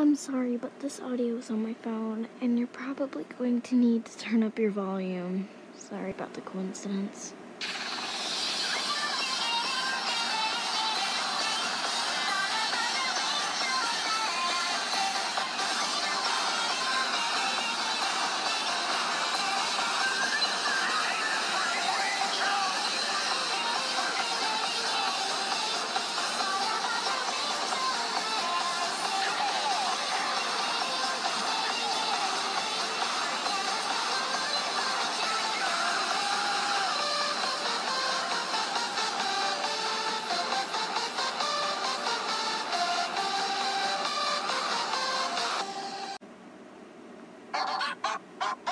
I'm sorry, but this audio is on my phone, and you're probably going to need to turn up your volume. Sorry about the coincidence. Ha ha ha!